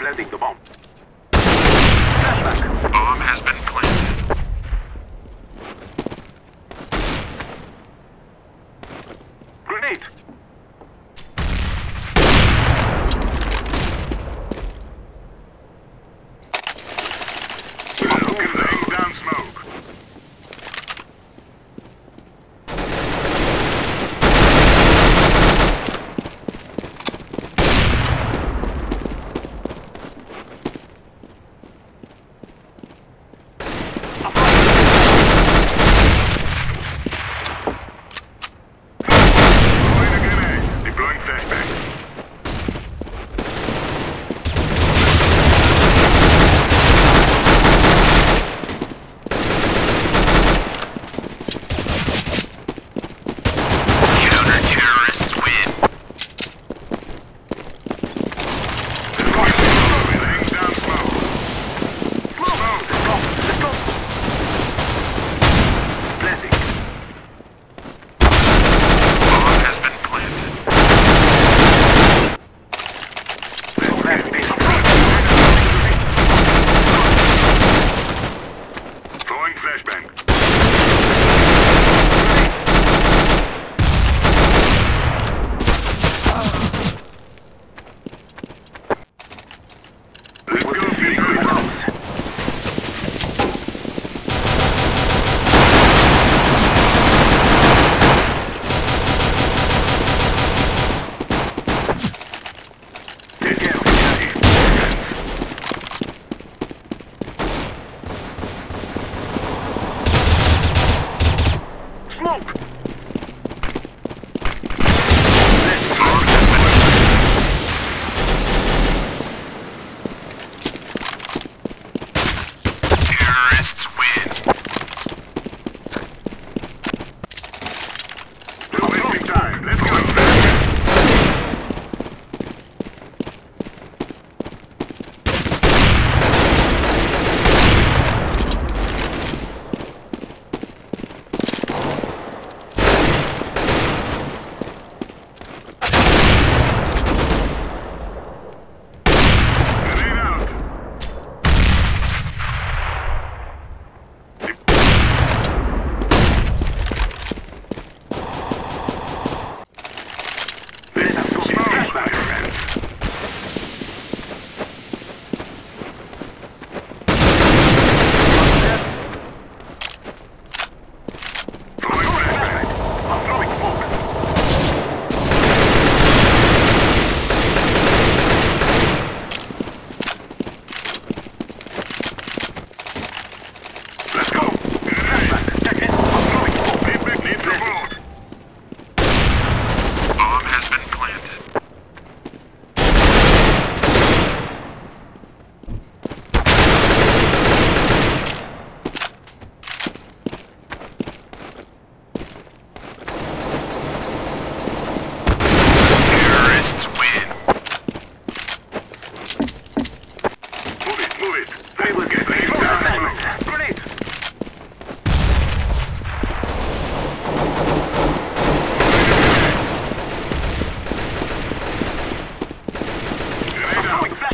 planting the bomb. Flashback. Bomb has been Going back.